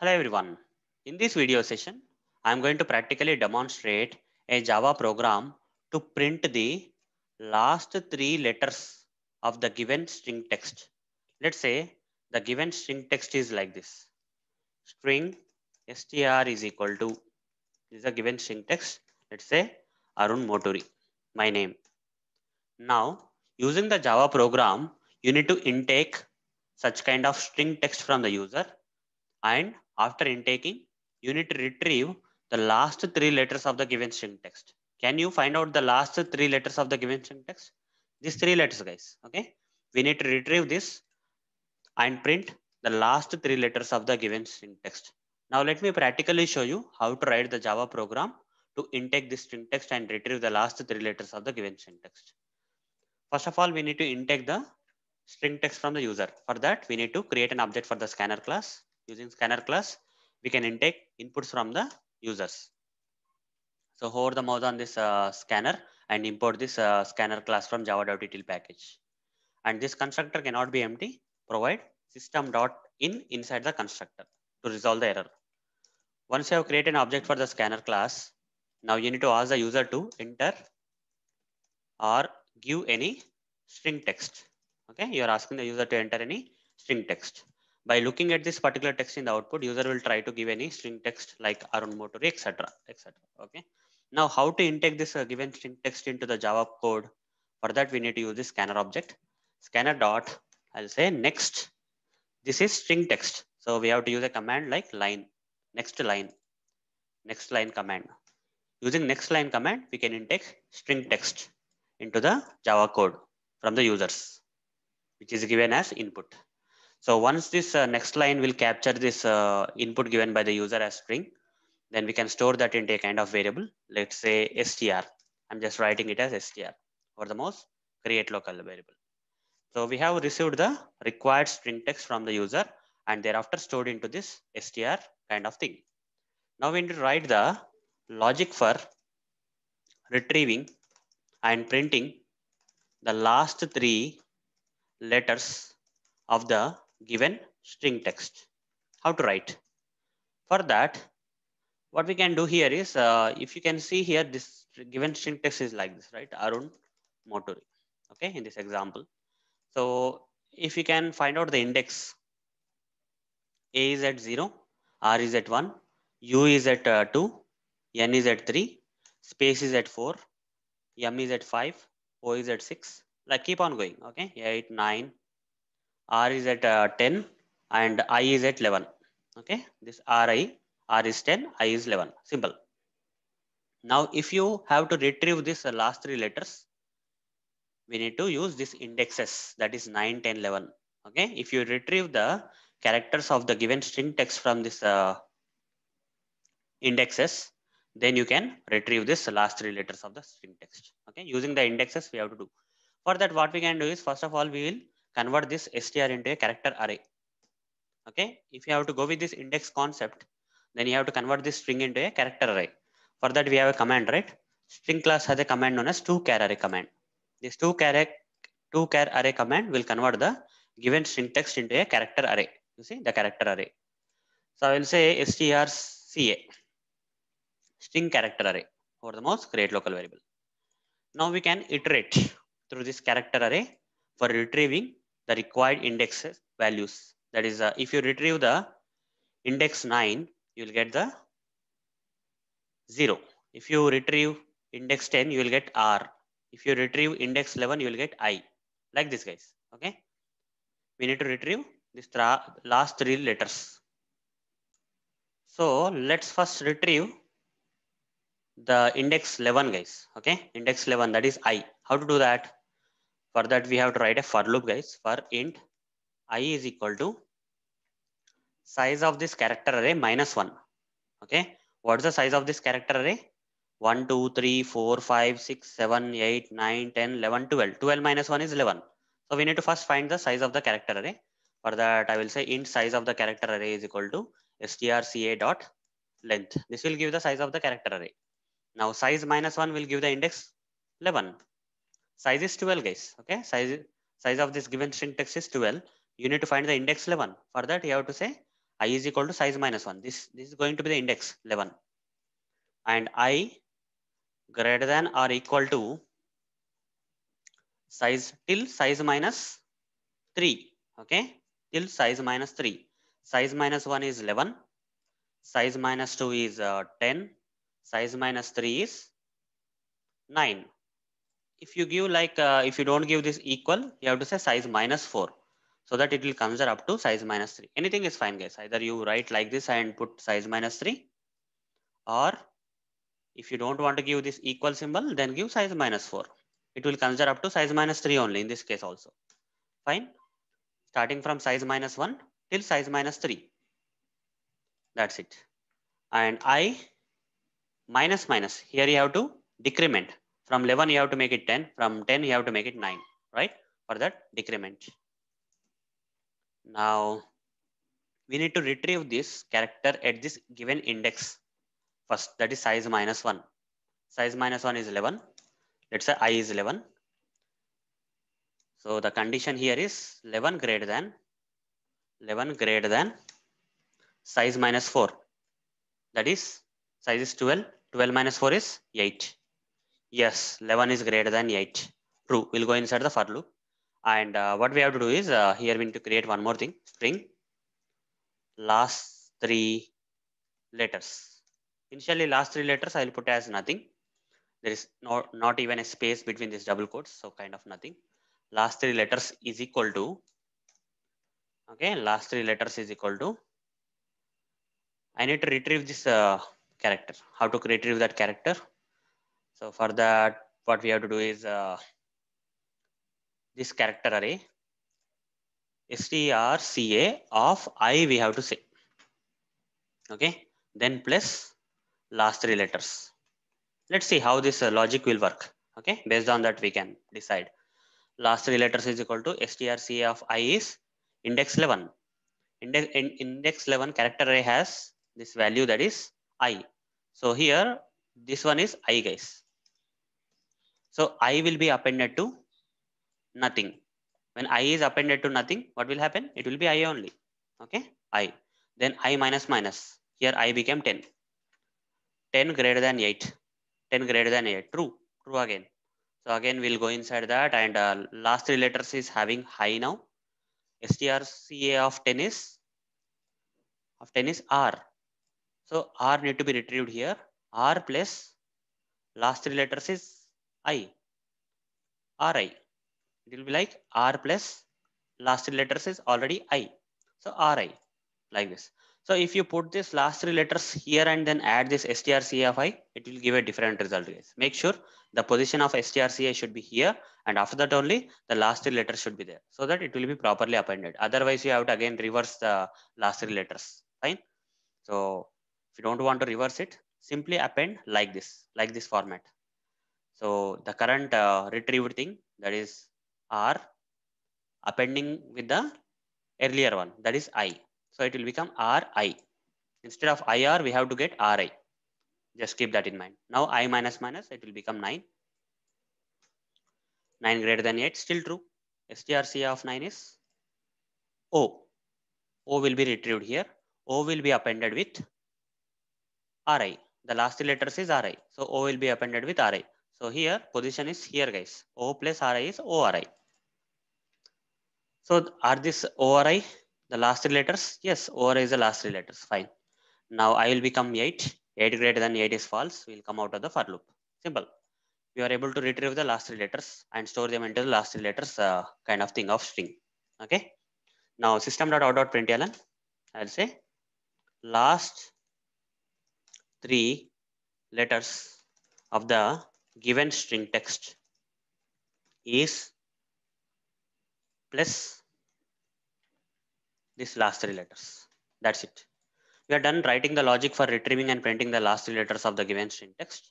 Hello everyone. In this video session, I am going to practically demonstrate a Java program to print the last three letters of the given string text. Let's say the given string text is like this. String str is equal to, this is a given string text. Let's say Arun Motoori, my name. Now, using the Java program, you need to intake such kind of string text from the user and after intaking, you need to retrieve the last three letters of the given string text. Can you find out the last three letters of the given string text? These three letters, guys. Okay. We need to retrieve this and print the last three letters of the given string text. Now let me practically show you how to write the Java program to intake this string text and retrieve the last three letters of the given string text. First of all, we need to intake the string text from the user. For that, we need to create an object for the scanner class using scanner class, we can intake inputs from the users. So hover the mouse on this uh, scanner and import this uh, scanner class from java.util package. And this constructor cannot be empty. Provide system.in inside the constructor to resolve the error. Once you have created an object for the scanner class, now you need to ask the user to enter or give any string text. Okay, you are asking the user to enter any string text by looking at this particular text in the output, user will try to give any string text like Arun Motoori, etc. etc. Okay. Now, how to intake this uh, given string text into the Java code? For that, we need to use this scanner object. Scanner dot, I'll say next. This is string text. So we have to use a command like line, next line, next line command. Using next line command, we can intake string text into the Java code from the users, which is given as input. So once this uh, next line will capture this uh, input given by the user as string, then we can store that into a kind of variable. Let's say str. I'm just writing it as str for the mouse, create local variable. So we have received the required string text from the user and thereafter stored into this str kind of thing. Now we need to write the logic for retrieving and printing the last three letters of the given string text. How to write? For that, what we can do here is, uh, if you can see here, this given string text is like this, right? Arun Motoori, okay, in this example. So if you can find out the index, A is at 0, R is at 1, U is at uh, 2, N is at 3, space is at 4, M is at 5, O is at 6, like keep on going, okay, 8, 9, R is at uh, 10 and I is at 11. Okay, this RI, R is 10, I is 11. Simple. Now, if you have to retrieve this uh, last three letters, we need to use this indexes that is 9, 10, 11. Okay, if you retrieve the characters of the given string text from this uh, indexes, then you can retrieve this last three letters of the string text. Okay, using the indexes we have to do. For that, what we can do is first of all, we will convert this str into a character array. Okay, if you have to go with this index concept, then you have to convert this string into a character array. For that, we have a command, right? String class has a command known as to char array command. This to char to char array command will convert the given string text into a character array. You see the character array. So I will say strca string character array for the mouse create local variable. Now we can iterate through this character array for retrieving the required index values. That is, uh, if you retrieve the index 9, you will get the 0. If you retrieve index 10, you will get R. If you retrieve index 11, you will get I. Like this, guys. Okay. We need to retrieve this last three letters. So let's first retrieve the index 11, guys. Okay. Index 11, that is I. How to do that? For that, we have to write a for loop, guys. For int i is equal to size of this character array minus 1. Okay. What's the size of this character array? 1, 2, 3, 4, 5, 6, 7, 8, 9, 10, 11, 12. 12 minus 1 is 11. So we need to first find the size of the character array. For that, I will say int size of the character array is equal to strca dot length. This will give the size of the character array. Now size minus 1 will give the index 11 size is 12 guys okay? Size size of this given string text is 12 you need to find the index 11 for that you have to say i is equal to size minus 1 this this is going to be the index 11 and i greater than or equal to size till size minus 3 okay? Till size minus 3 size minus 1 is 11 size minus 2 is uh, 10 size minus 3 is 9 if you give like uh, if you don't give this equal you have to say size minus 4 so that it will consider up to size minus 3 anything is fine guys. Either you write like this and put size minus 3 or if you don't want to give this equal symbol then give size minus 4 it will consider up to size minus 3 only in this case also. Fine? Starting from size minus 1 till size minus 3 that's it. And i minus minus. Here you have to decrement from 11 you have to make it 10 from 10 you have to make it 9 right? For that decrement. Now we need to retrieve this character at this given index first. That is size minus 1 size minus 1 is 11 let's say i is 11 so the condition here is 11 greater than 11 greater than size minus 4 that is size is 12 12 minus 4 is 8 yes 11 is greater than 8 true. We'll go inside the for loop. And uh, what we have to do is uh, here we need to create one more thing. String last three letters. Initially last three letters i'll put as nothing. There is not not even a space between these double quotes so kind of nothing. Last three letters is equal to okay last three letters is equal to i need to retrieve this uh, character. How to retrieve that character so for that what we have to do is uh, this character array strca of i we have to say. Okay? Then plus last three letters. Let's see how this uh, logic will work. Okay? Based on that we can decide. Last three letters is equal to strca of i is index 11 index in, index 11 character array has this value that is i. So here this one is i guys so i will be appended to nothing. When i is appended to nothing what will happen? It will be i only. Okay? I. Then i minus minus. Here i became 10 10 greater than 8 10 greater than 8 true. True again. So again we'll go inside that and uh, last three letters is having high now. Strca of 10 is of 10 is r. So r need to be retrieved here. R plus last three letters is i. Ri it will be like r plus last three letters is already i. So ri like this. So if you put this last three letters here and then add this strca of i it will give a different result guys. Make sure the position of strca should be here and after that only the last three letters should be there so that it will be properly appended. Otherwise you have to again reverse the last three letters. Fine? So if you don't want to reverse it simply append like this like this format so the current uh, retrieved thing that is r appending with the earlier one that is i. So it will become ri instead of ir we have to get ri just keep that in mind. Now i minus minus it will become 9 9 greater than 8 still true. Strc of 9 is o. O will be retrieved here. O will be appended with ri the last letters is ri so o will be appended with ri so here position is here guys. O plus ri is ori so are this ori the last three letters? Yes ori is the last three letters. Fine. Now i will become 8 8 greater than 8 is false. We'll come out of the for loop. Simple. We are able to retrieve the last three letters and store them into the last three letters uh, kind of thing of string. Okay? Now system.out.println i'll say last three letters of the given string text is plus this last three letters that's it we are done writing the logic for retrieving and printing the last three letters of the given string text.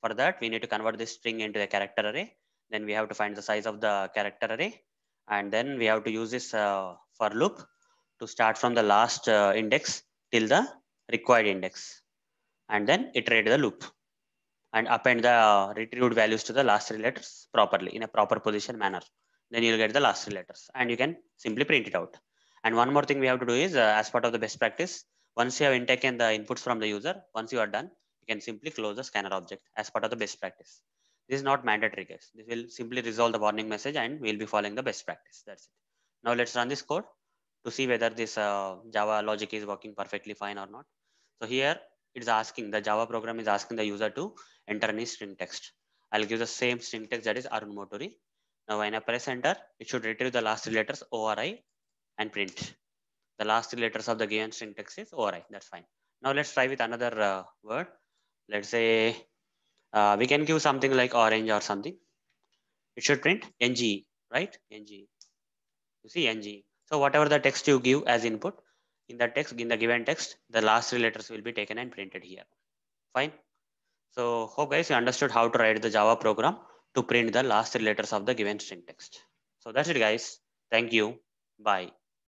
For that, we need to convert this string into a character array. Then we have to find the size of the character array. And then we have to use this uh, for loop to start from the last uh, index till the required index. And then iterate the loop and append the retrieved values to the last three letters properly in a proper position manner. Then you'll get the last three letters and you can simply print it out. And one more thing we have to do is uh, as part of the best practice, once you have taken the inputs from the user, once you are done, you can simply close the scanner object as part of the best practice. This is not mandatory guys. This will simply resolve the warning message and we'll be following the best practice. That's it. Now let's run this code to see whether this uh, Java logic is working perfectly fine or not. So here it's asking, the Java program is asking the user to enter any string text. I'll give the same string text that is Arun Motoori. Now when I press enter, it should retrieve the last three letters ORI and print. The last three letters of the given string text is ORI. That's fine. Now let's try with another uh, word. Let's say uh, we can give something like orange or something. It should print ng, right? ng. You see ng. So whatever the text you give as input in the text, in the given text, the last three letters will be taken and printed here. Fine. So hope guys you understood how to write the Java program to print the last three letters of the given string text. So that's it guys. Thank you. Bye.